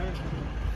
Evet. Evet.